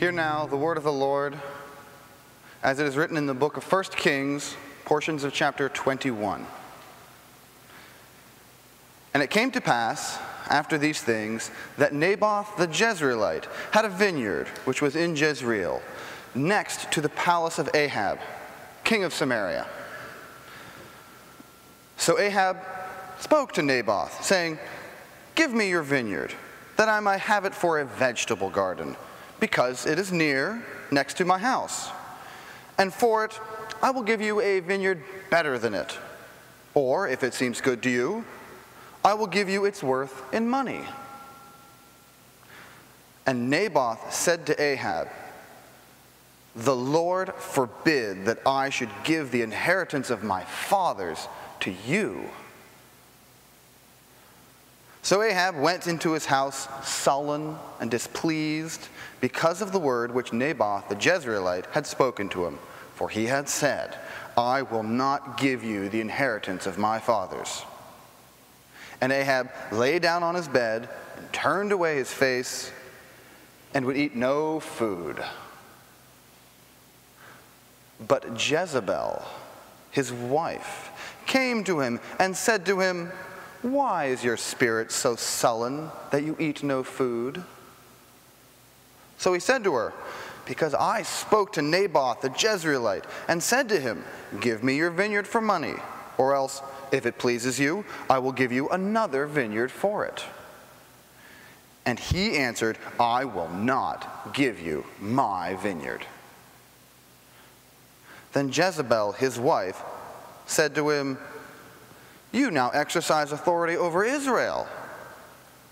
Hear now the word of the Lord as it is written in the book of 1 Kings, portions of chapter 21. And it came to pass, after these things, that Naboth the Jezreelite had a vineyard which was in Jezreel, next to the palace of Ahab, king of Samaria. So Ahab spoke to Naboth, saying, Give me your vineyard, that I may have it for a vegetable garden, because it is near, next to my house. And for it, I will give you a vineyard better than it. Or, if it seems good to you, I will give you its worth in money. And Naboth said to Ahab, The Lord forbid that I should give the inheritance of my fathers to you. So Ahab went into his house sullen and displeased because of the word which Naboth the Jezreelite had spoken to him. For he had said, I will not give you the inheritance of my fathers. And Ahab lay down on his bed and turned away his face and would eat no food. But Jezebel, his wife, came to him and said to him, Why is your spirit so sullen that you eat no food? So he said to her, Because I spoke to Naboth the Jezreelite and said to him, Give me your vineyard for money, or else if it pleases you, I will give you another vineyard for it. And he answered, I will not give you my vineyard. Then Jezebel, his wife, said to him, You now exercise authority over Israel.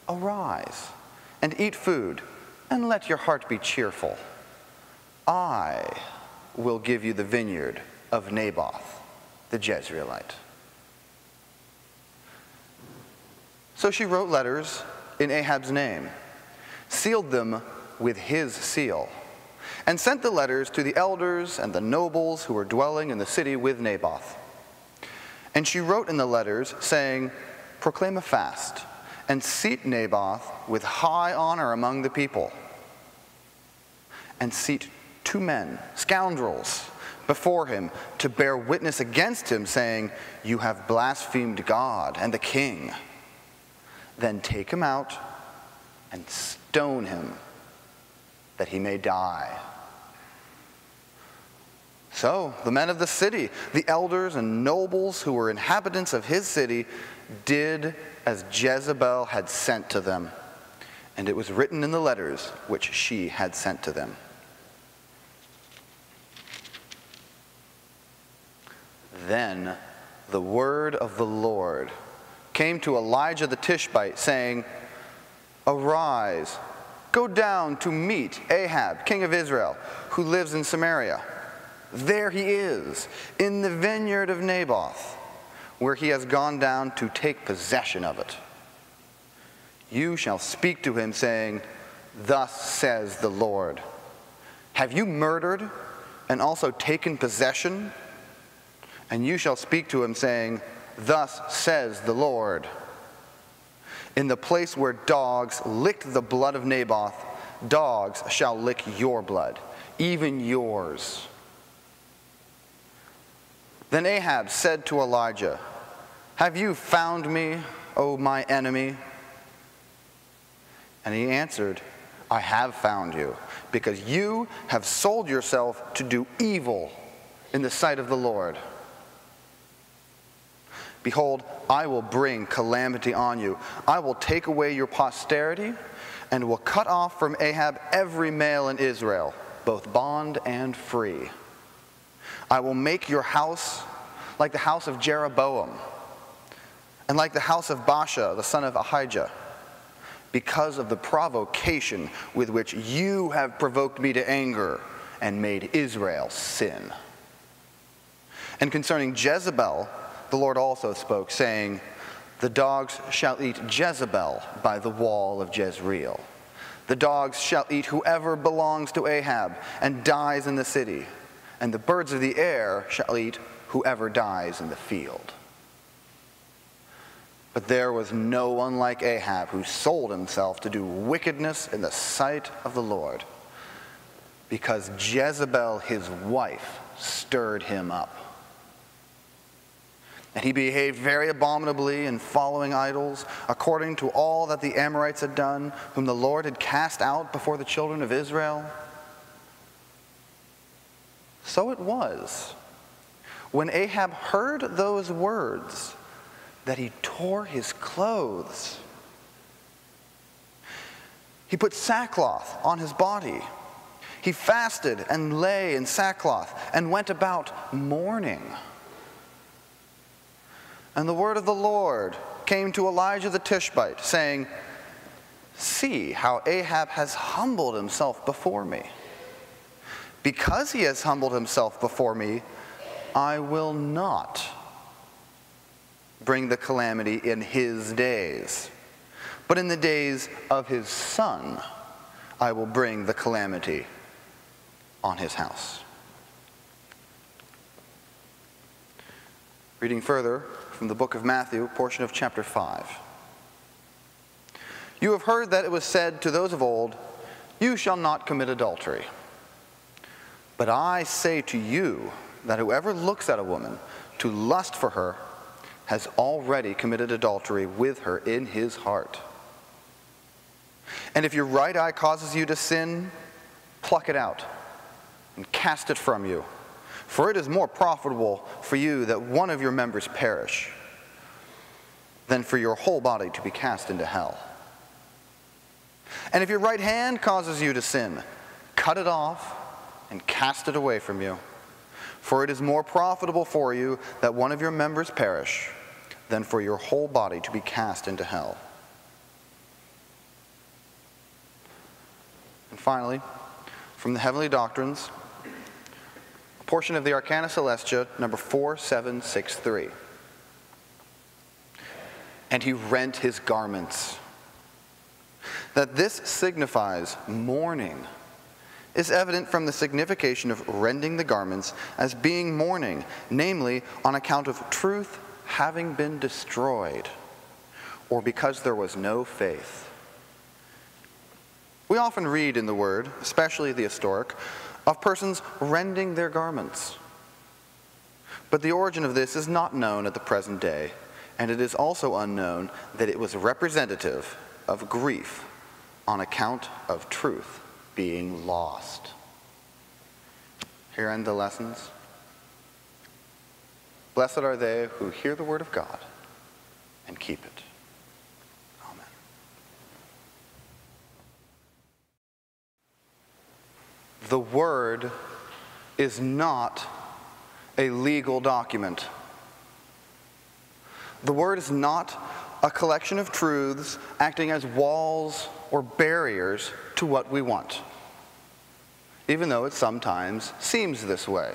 Arise and eat food, and let your heart be cheerful. I will give you the vineyard of Naboth the Jezreelite. So she wrote letters in Ahab's name, sealed them with his seal, and sent the letters to the elders and the nobles who were dwelling in the city with Naboth. And she wrote in the letters, saying, Proclaim a fast, and seat Naboth with high honor among the people, and seat two men, scoundrels, before him to bear witness against him, saying, You have blasphemed God and the king. Then take him out and stone him that he may die. So the men of the city, the elders and nobles who were inhabitants of his city, did as Jezebel had sent to them. And it was written in the letters which she had sent to them. Then the word of the Lord came to Elijah the Tishbite, saying, Arise, go down to meet Ahab, king of Israel, who lives in Samaria. There he is, in the vineyard of Naboth, where he has gone down to take possession of it. You shall speak to him, saying, Thus says the Lord Have you murdered and also taken possession? And you shall speak to him, saying, Thus says the Lord In the place where dogs licked the blood of Naboth, dogs shall lick your blood, even yours. Then Ahab said to Elijah, Have you found me, O my enemy? And he answered, I have found you, because you have sold yourself to do evil in the sight of the Lord. Behold, I will bring calamity on you. I will take away your posterity and will cut off from Ahab every male in Israel, both bond and free. I will make your house like the house of Jeroboam and like the house of Baasha, the son of Ahijah, because of the provocation with which you have provoked me to anger and made Israel sin. And concerning Jezebel, the Lord also spoke, saying, The dogs shall eat Jezebel by the wall of Jezreel. The dogs shall eat whoever belongs to Ahab and dies in the city, and the birds of the air shall eat whoever dies in the field. But there was no one like Ahab who sold himself to do wickedness in the sight of the Lord. because Jezebel, his wife, stirred him up. And he behaved very abominably in following idols, according to all that the Amorites had done, whom the Lord had cast out before the children of Israel. So it was, when Ahab heard those words, that he tore his clothes. He put sackcloth on his body. He fasted and lay in sackcloth and went about mourning. And the word of the Lord came to Elijah the Tishbite, saying, See how Ahab has humbled himself before me. Because he has humbled himself before me, I will not bring the calamity in his days, but in the days of his son, I will bring the calamity on his house. Reading further, from the book of Matthew, portion of chapter 5. You have heard that it was said to those of old, You shall not commit adultery. But I say to you that whoever looks at a woman to lust for her has already committed adultery with her in his heart. And if your right eye causes you to sin, pluck it out and cast it from you. For it is more profitable for you that one of your members perish than for your whole body to be cast into hell. And if your right hand causes you to sin, cut it off and cast it away from you. For it is more profitable for you that one of your members perish than for your whole body to be cast into hell. And finally, from the Heavenly Doctrines, a portion of the Arcana Coelestia, number 4763. And he rent his garments. That this signifies mourning is evident from the signification of rending the garments as being mourning, namely on account of truth having been destroyed, or because there was no faith. We often read in the Word, especially the historic, of persons rending their garments. But the origin of this is not known at the present day, and it is also unknown that it was representative of grief on account of truth being lost. Here end the lessons. Blessed are they who hear the word of God and keep it. Amen. The Word is not a legal document. The Word is not a collection of truths acting as walls or barriers to what we want, even though it sometimes seems this way.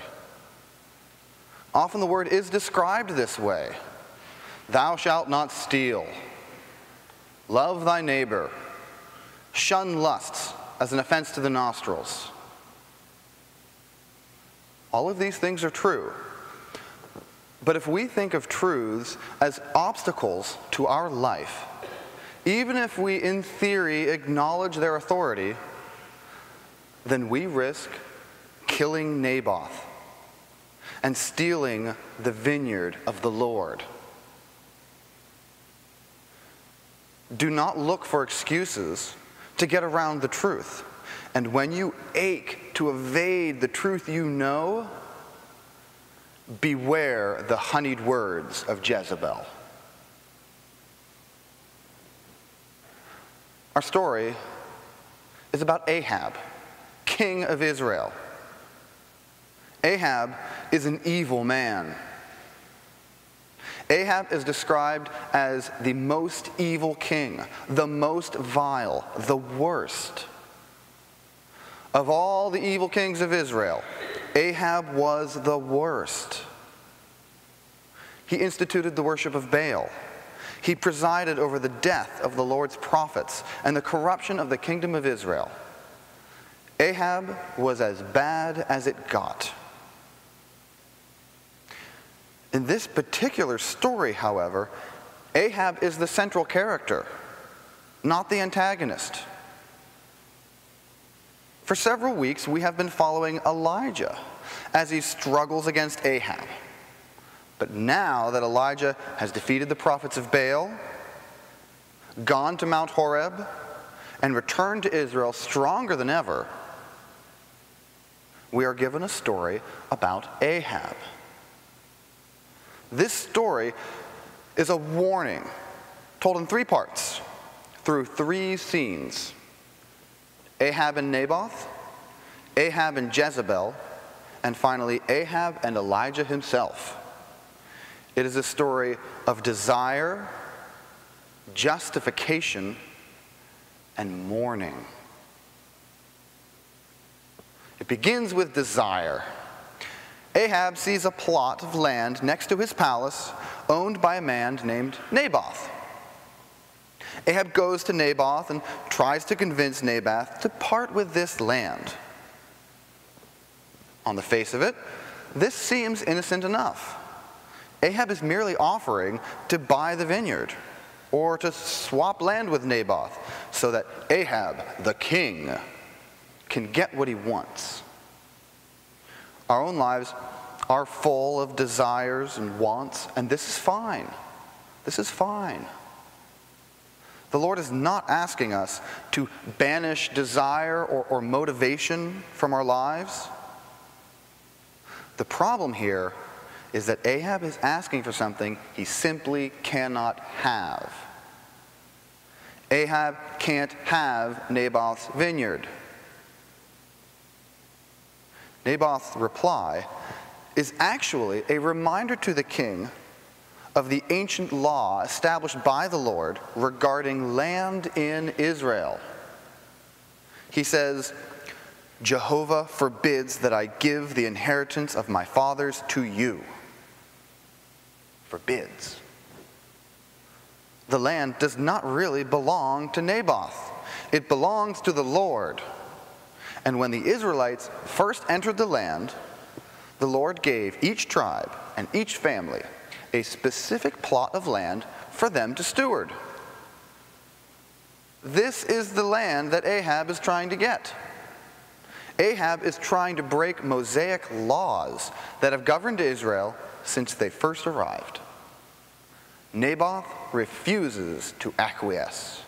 Often the Word is described this way Thou shalt not steal, love thy neighbor, shun lusts as an offense to the nostrils. All of these things are true. But if we think of truths as obstacles to our life, even if we in theory acknowledge their authority, then we risk killing Naboth and stealing the vineyard of the Lord. Do not look for excuses to get around the truth. And when you ache to evade the truth you know, beware the honeyed words of Jezebel. Our story is about Ahab, king of Israel. Ahab is an evil man. Ahab is described as the most evil king, the most vile, the worst. Of all the evil kings of Israel, Ahab was the worst. He instituted the worship of Baal. He presided over the death of the Lord's prophets and the corruption of the kingdom of Israel. Ahab was as bad as it got. In this particular story, however, Ahab is the central character, not the antagonist. For several weeks, we have been following Elijah as he struggles against Ahab. But now that Elijah has defeated the prophets of Baal, gone to Mount Horeb, and returned to Israel stronger than ever, we are given a story about Ahab. This story is a warning told in three parts through three scenes Ahab and Naboth, Ahab and Jezebel, and finally Ahab and Elijah himself. It is a story of desire, justification, and mourning. It begins with desire. Ahab sees a plot of land next to his palace owned by a man named Naboth. Ahab goes to Naboth and tries to convince Naboth to part with this land. On the face of it, this seems innocent enough. Ahab is merely offering to buy the vineyard or to swap land with Naboth so that Ahab, the king, can get what he wants. Our own lives are full of desires and wants, and this is fine. This is fine. The Lord is not asking us to banish desire or, or motivation from our lives. The problem here is that Ahab is asking for something he simply cannot have. Ahab can't have Naboth's vineyard. Naboth's reply is actually a reminder to the king of the ancient law established by the Lord regarding land in Israel. He says, Jehovah forbids that I give the inheritance of my fathers to you. Forbids. The land does not really belong to Naboth, it belongs to the Lord. And when the Israelites first entered the land, the Lord gave each tribe and each family a specific plot of land for them to steward. This is the land that Ahab is trying to get. Ahab is trying to break Mosaic laws that have governed Israel since they first arrived. Naboth refuses to acquiesce.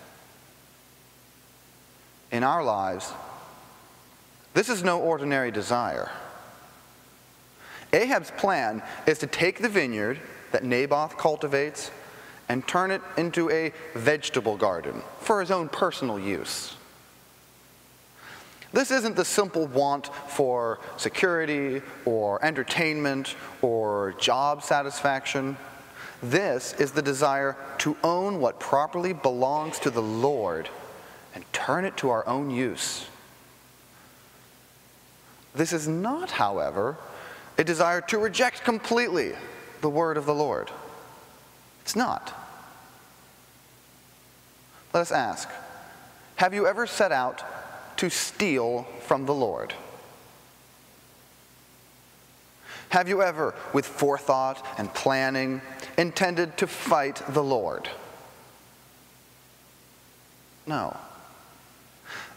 In our lives, this is no ordinary desire. Ahab's plan is to take the vineyard that Naboth cultivates and turn it into a vegetable garden for his own personal use. This isn't the simple want for security or entertainment or job satisfaction. This is the desire to own what properly belongs to the Lord and turn it to our own use. This is not, however, a desire to reject completely the word of the Lord. It's not. Let us ask Have you ever set out to steal from the Lord? Have you ever, with forethought and planning, intended to fight the Lord? No.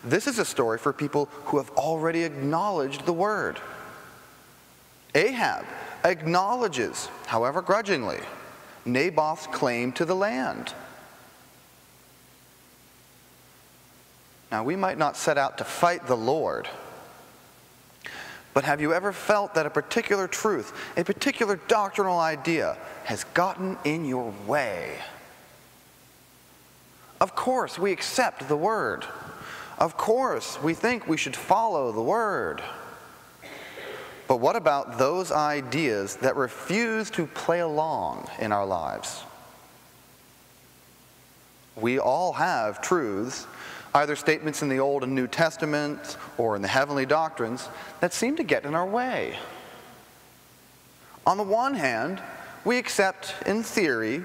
This is a story for people who have already acknowledged the word. Ahab acknowledges, however grudgingly, Naboth's claim to the land. Now, we might not set out to fight the Lord, but have you ever felt that a particular truth, a particular doctrinal idea, has gotten in your way? Of course, we accept the Word. Of course, we think we should follow the Word. But what about those ideas that refuse to play along in our lives? We all have truths, either statements in the Old and New Testaments or in the heavenly doctrines, that seem to get in our way. On the one hand, we accept in theory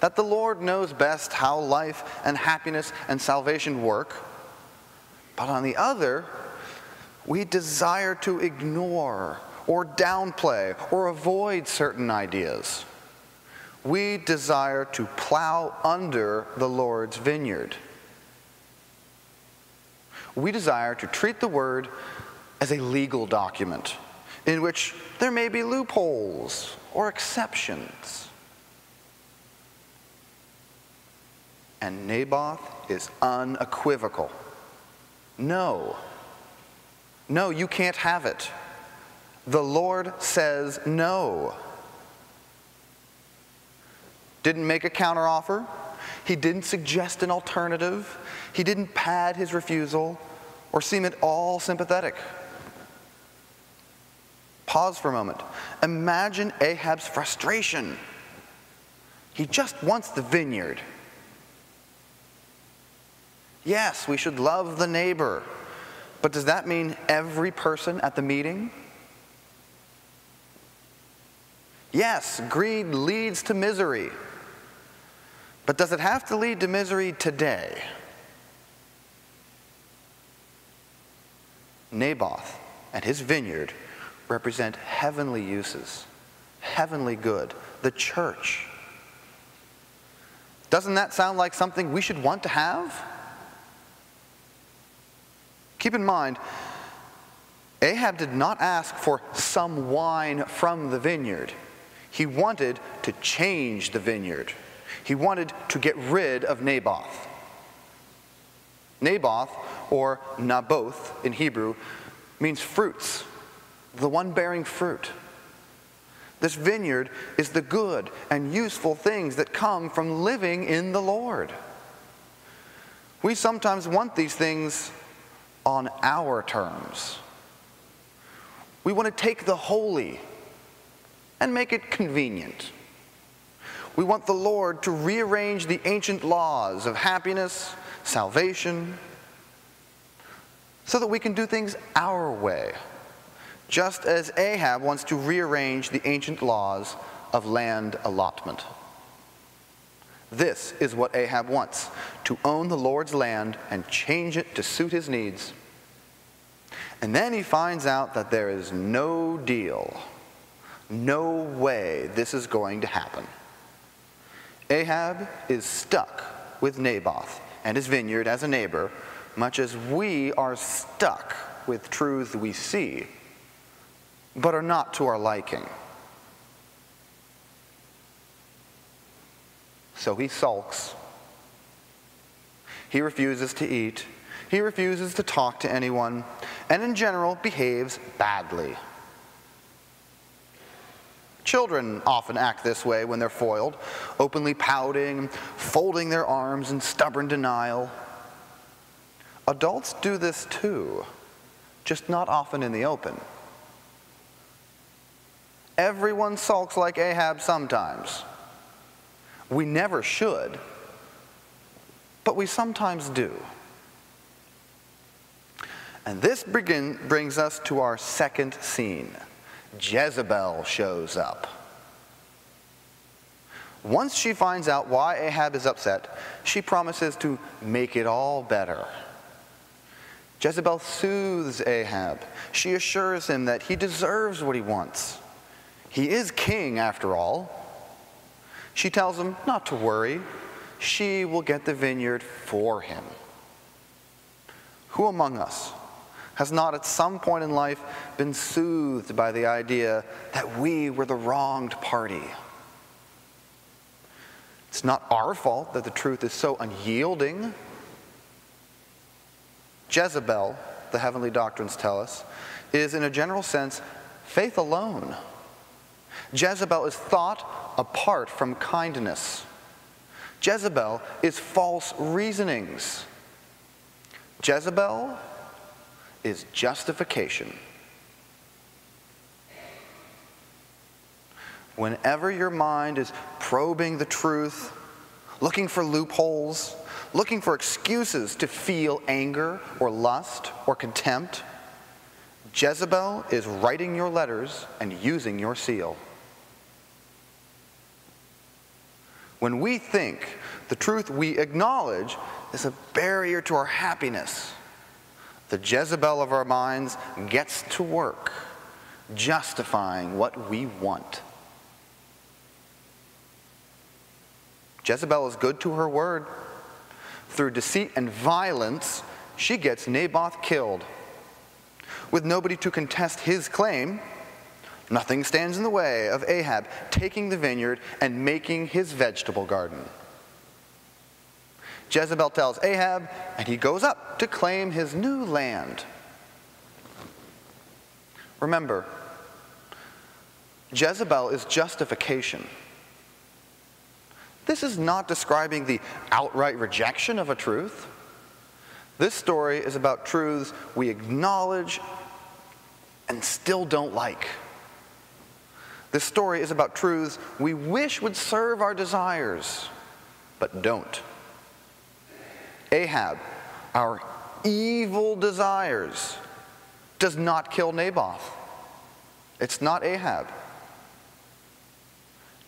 that the Lord knows best how life and happiness and salvation work. But on the other, we desire to ignore or downplay or avoid certain ideas. We desire to plow under the Lord's vineyard. We desire to treat the word as a legal document in which there may be loopholes or exceptions. And Naboth is unequivocal. No. No, you can't have it. The Lord says no. Didn't make a counteroffer. He didn't suggest an alternative. He didn't pad his refusal or seem at all sympathetic. Pause for a moment. Imagine Ahab's frustration. He just wants the vineyard. Yes, we should love the neighbor, but does that mean every person at the meeting? Yes, greed leads to misery. But does it have to lead to misery today? Naboth and his vineyard represent heavenly uses, heavenly good, the church. Doesn't that sound like something we should want to have? Keep in mind, Ahab did not ask for some wine from the vineyard. He wanted to change the vineyard. He wanted to get rid of Naboth. Naboth, or Naboth in Hebrew, means fruits, the one bearing fruit. This vineyard is the good and useful things that come from living in the Lord. We sometimes want these things on our terms. We want to take the holy and make it convenient. We want the Lord to rearrange the ancient laws of happiness, salvation, so that we can do things our way, just as Ahab wants to rearrange the ancient laws of land allotment. This is what Ahab wants to own the Lord's land and change it to suit his needs. And then he finds out that there is no deal, no way this is going to happen. Ahab is stuck with Naboth and his vineyard as a neighbor, much as we are stuck with truths we see, but are not to our liking. So he sulks. He refuses to eat. He refuses to talk to anyone, and in general behaves badly. Children often act this way when they're foiled, openly pouting, folding their arms in stubborn denial. Adults do this too, just not often in the open. Everyone sulks like Ahab sometimes. We never should, but we sometimes do. And this begin, brings us to our second scene. Jezebel shows up. Once she finds out why Ahab is upset, she promises to make it all better. Jezebel soothes Ahab. She assures him that he deserves what he wants. He is king, after all. She tells him not to worry. She will get the vineyard for him. Who among us has not at some point in life been soothed by the idea that we were the wronged party. It's not our fault that the truth is so unyielding. Jezebel, the heavenly doctrines tell us, is in a general sense faith alone. Jezebel is thought apart from kindness. Jezebel is false reasonings. Jezebel is justification. Whenever your mind is probing the truth, looking for loopholes, looking for excuses to feel anger or lust or contempt, Jezebel is writing your letters and using your seal. When we think the truth we acknowledge is a barrier to our happiness, the Jezebel of our minds gets to work justifying what we want. Jezebel is good to her word. Through deceit and violence, she gets Naboth killed. With nobody to contest his claim, nothing stands in the way of Ahab taking the vineyard and making his vegetable garden. Jezebel tells Ahab, and he goes up to claim his new land. Remember, Jezebel is justification. This is not describing the outright rejection of a truth. This story is about truths we acknowledge and still don't like. This story is about truths we wish would serve our desires, but don't. Ahab, our evil desires, does not kill Naboth. It's not Ahab.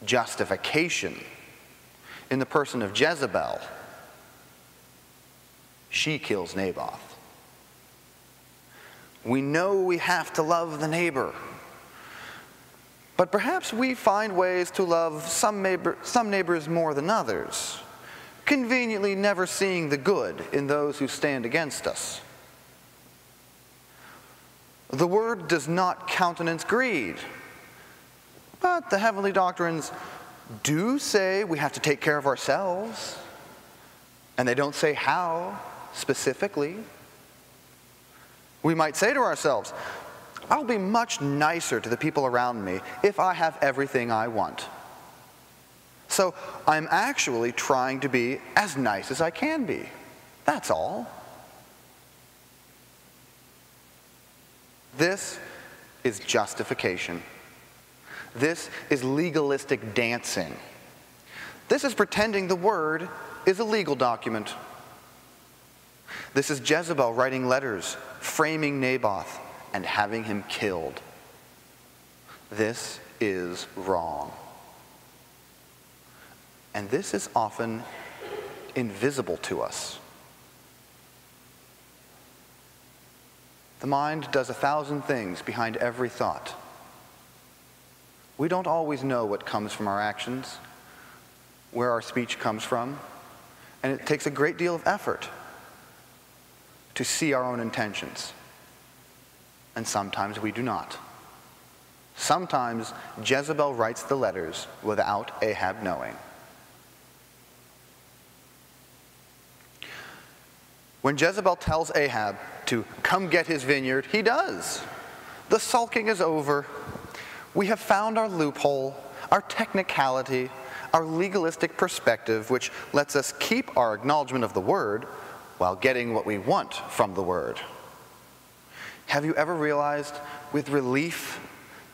Justification in the person of Jezebel, she kills Naboth. We know we have to love the neighbor. But perhaps we find ways to love some, neighbor, some neighbors more than others conveniently never seeing the good in those who stand against us. The word does not countenance greed, but the heavenly doctrines do say we have to take care of ourselves, and they don't say how specifically. We might say to ourselves, I'll be much nicer to the people around me if I have everything I want. So I'm actually trying to be as nice as I can be. That's all. This is justification. This is legalistic dancing. This is pretending the word is a legal document. This is Jezebel writing letters, framing Naboth, and having him killed. This is wrong. And this is often invisible to us. The mind does a thousand things behind every thought. We don't always know what comes from our actions, where our speech comes from, and it takes a great deal of effort to see our own intentions. And sometimes we do not. Sometimes Jezebel writes the letters without Ahab knowing. When Jezebel tells Ahab to come get his vineyard, he does. The sulking is over. We have found our loophole, our technicality, our legalistic perspective, which lets us keep our acknowledgement of the word while getting what we want from the word. Have you ever realized with relief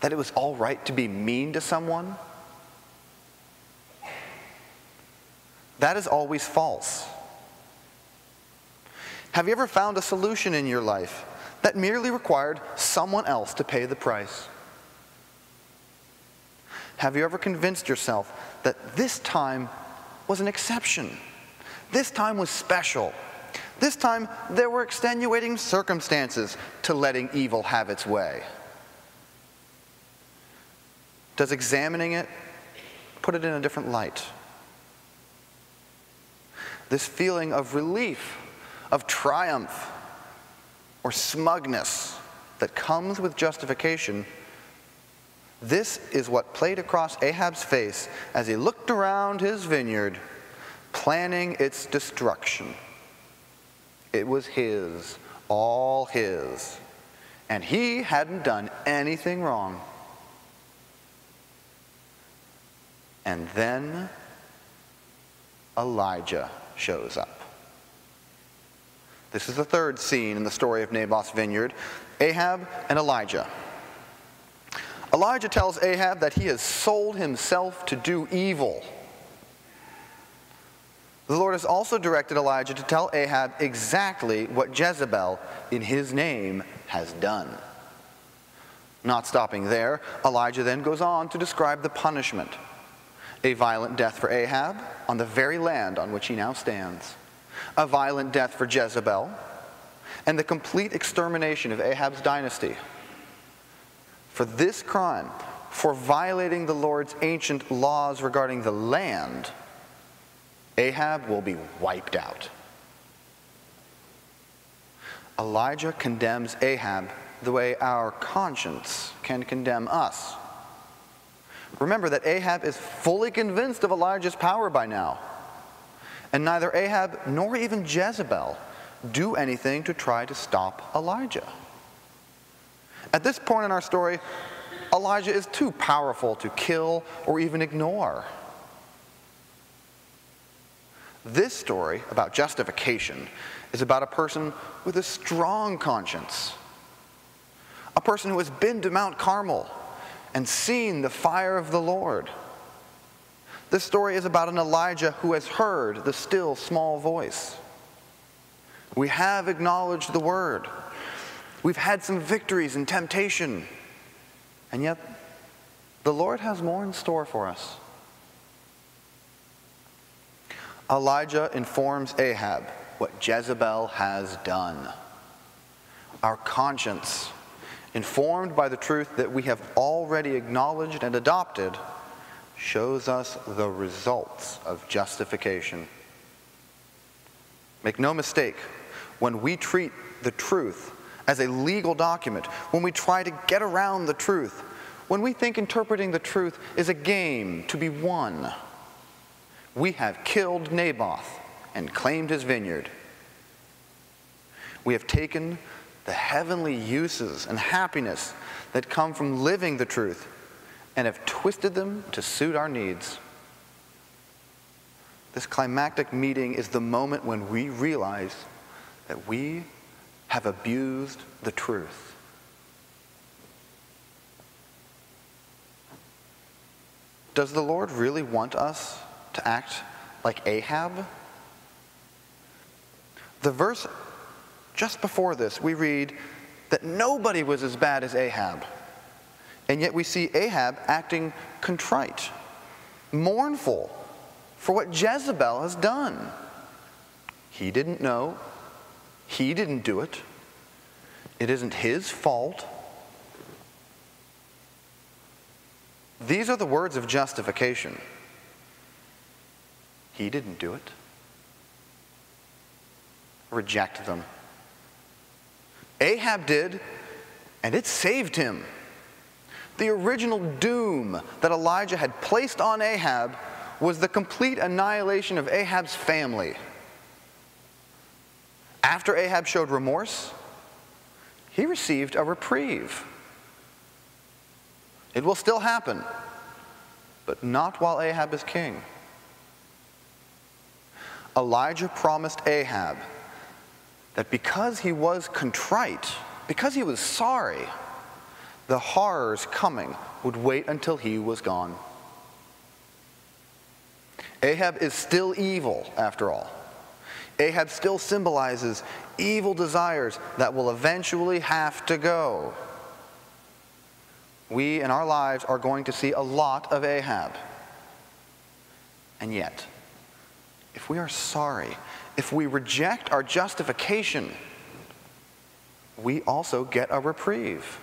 that it was all right to be mean to someone? That is always false. Have you ever found a solution in your life that merely required someone else to pay the price? Have you ever convinced yourself that this time was an exception? This time was special. This time there were extenuating circumstances to letting evil have its way. Does examining it put it in a different light? This feeling of relief of triumph or smugness that comes with justification, this is what played across Ahab's face as he looked around his vineyard, planning its destruction. It was his, all his, and he hadn't done anything wrong. And then Elijah shows up. This is the third scene in the story of Naboth's vineyard Ahab and Elijah. Elijah tells Ahab that he has sold himself to do evil. The Lord has also directed Elijah to tell Ahab exactly what Jezebel, in his name, has done. Not stopping there, Elijah then goes on to describe the punishment a violent death for Ahab on the very land on which he now stands a violent death for Jezebel, and the complete extermination of Ahab's dynasty. For this crime, for violating the Lord's ancient laws regarding the land, Ahab will be wiped out. Elijah condemns Ahab the way our conscience can condemn us. Remember that Ahab is fully convinced of Elijah's power by now. And neither Ahab nor even Jezebel do anything to try to stop Elijah. At this point in our story, Elijah is too powerful to kill or even ignore. This story about justification is about a person with a strong conscience, a person who has been to Mount Carmel and seen the fire of the Lord. This story is about an Elijah who has heard the still small voice. We have acknowledged the word. We've had some victories in temptation. And yet, the Lord has more in store for us. Elijah informs Ahab what Jezebel has done. Our conscience, informed by the truth that we have already acknowledged and adopted, shows us the results of justification. Make no mistake, when we treat the truth as a legal document, when we try to get around the truth, when we think interpreting the truth is a game to be won, we have killed Naboth and claimed his vineyard. We have taken the heavenly uses and happiness that come from living the truth and have twisted them to suit our needs. This climactic meeting is the moment when we realize that we have abused the truth. Does the Lord really want us to act like Ahab? The verse just before this, we read that nobody was as bad as Ahab. And yet we see Ahab acting contrite, mournful for what Jezebel has done. He didn't know, he didn't do it, it isn't his fault. These are the words of justification. He didn't do it. Reject them. Ahab did, and it saved him. The original doom that Elijah had placed on Ahab was the complete annihilation of Ahab's family. After Ahab showed remorse, he received a reprieve. It will still happen, but not while Ahab is king. Elijah promised Ahab that because he was contrite, because he was sorry, the horrors coming would wait until he was gone. Ahab is still evil, after all. Ahab still symbolizes evil desires that will eventually have to go. We in our lives are going to see a lot of Ahab. And yet, if we are sorry, if we reject our justification, we also get a reprieve.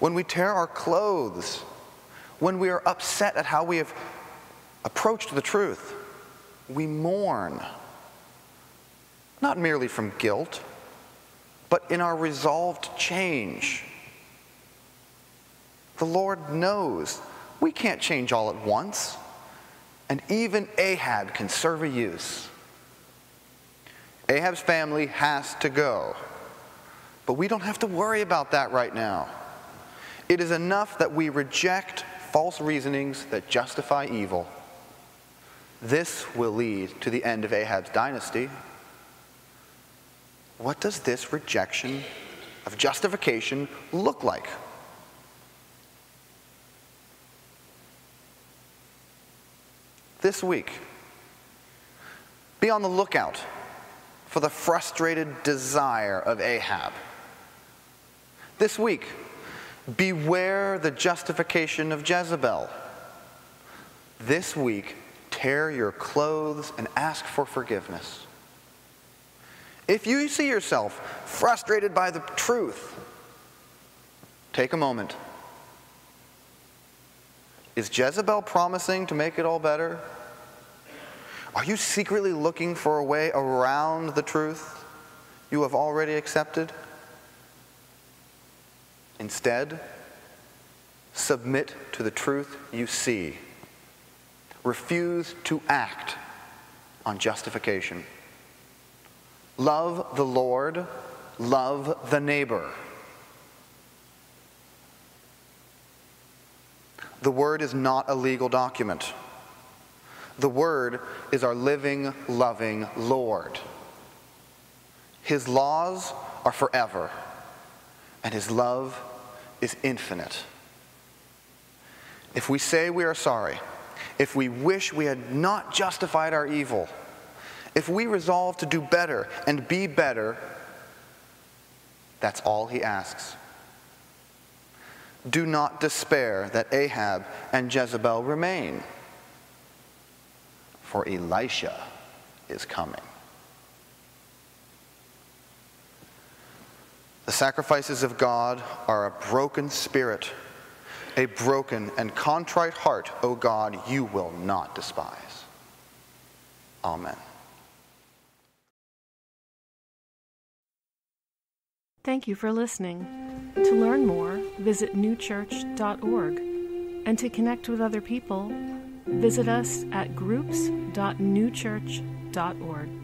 When we tear our clothes, when we are upset at how we have approached the truth, we mourn. Not merely from guilt, but in our resolved change. The Lord knows we can't change all at once. And even Ahab can serve a use. Ahab's family has to go. But we don't have to worry about that right now. It is enough that we reject false reasonings that justify evil. This will lead to the end of Ahab's dynasty. What does this rejection of justification look like? this week. Be on the lookout for the frustrated desire of Ahab. This week, beware the justification of Jezebel. This week, tear your clothes and ask for forgiveness. If you see yourself frustrated by the truth, take a moment is Jezebel promising to make it all better? Are you secretly looking for a way around the truth? you have already accepted? Instead, submit to the truth you see. Refuse to act on justification. Love the Lord, love the neighbor. The Word is not a legal document. The Word is our living, loving Lord. His laws are forever, and His love is infinite. If we say we are sorry, if we wish we had not justified our evil, if we resolve to do better and be better, that's all he asks. Do not despair that Ahab and Jezebel remain, for Elisha is coming. The sacrifices of God are a broken spirit, a broken and contrite heart, O God, you will not despise. Amen. Thank you for listening. To learn more, visit newchurch.org. And to connect with other people, visit us at groups.newchurch.org.